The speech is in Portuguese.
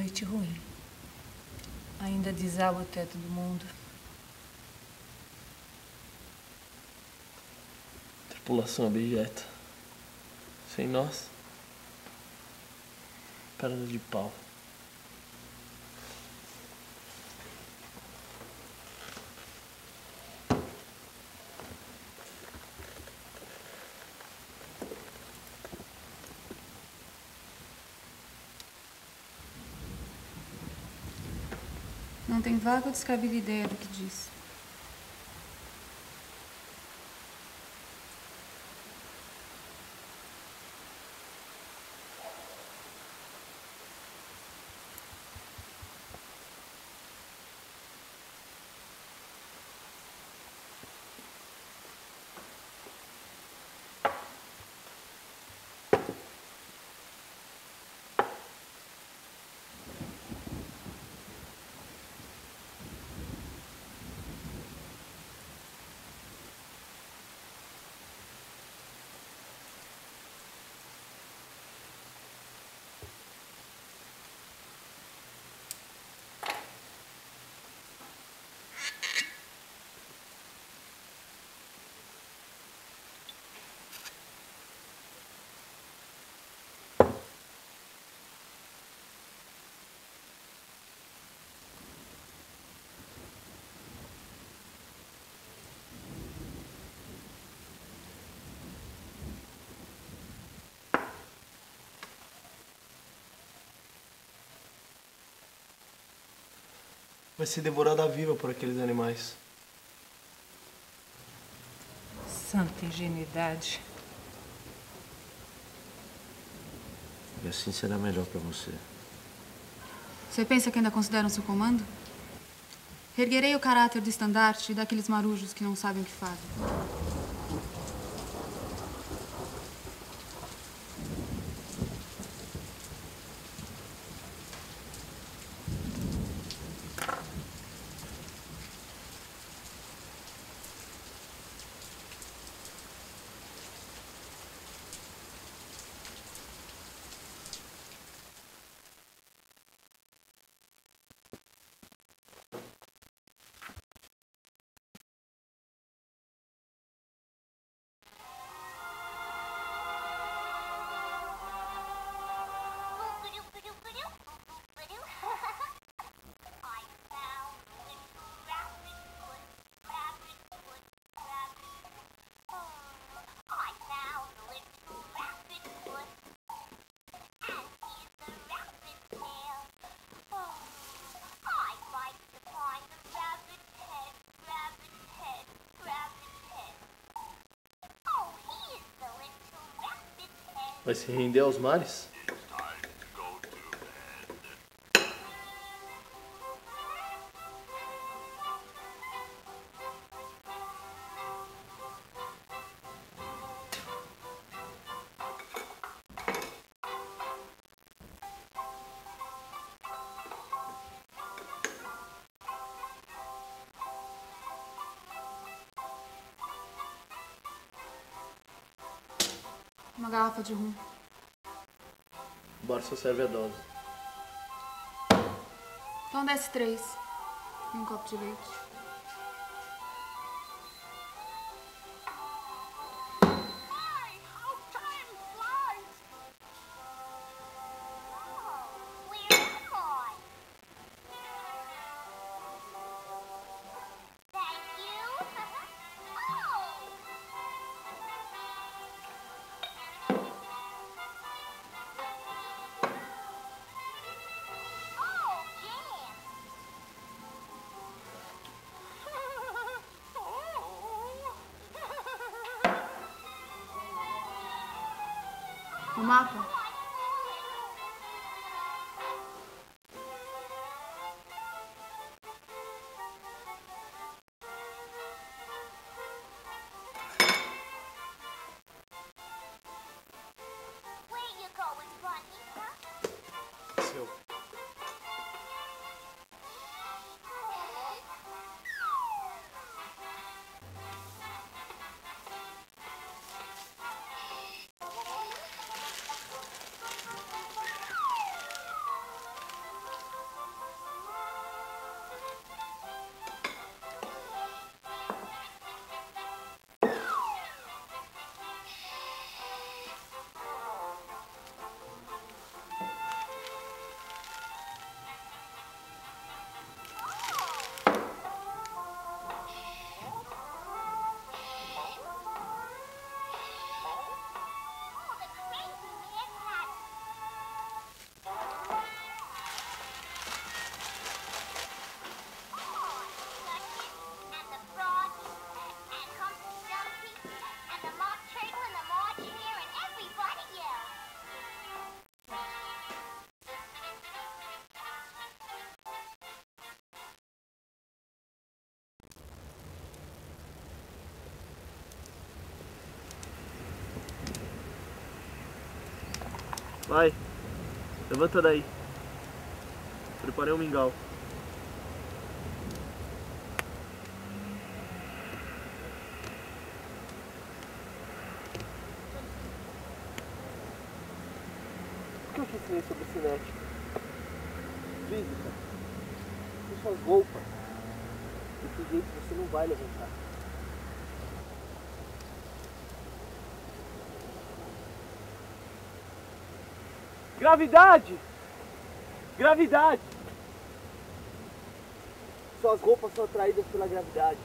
Noite ruim. Ainda desaba o teto do mundo. Tripulação objeto. Sem nós. Perna de pau. Não tem vaga ou descabida ideia do que diz. Vai ser devorada viva por aqueles animais. Santa ingenuidade. E assim será melhor para você. Você pensa que ainda consideram seu comando? Erguerei o caráter do estandarte daqueles marujos que não sabem o que fazem. Vai se render aos mares? Uma garrafa de rum. Bar só serve a dose. Então desce três. E um copo de leite. O mapa? Seu. Vai. Levanta daí. Preparei um mingau. O que eu te ensinei sobre cinética? Física. Com suas roupas. Desse jeito você não vai levantar. Gravidade! Gravidade! Suas roupas são atraídas pela gravidade.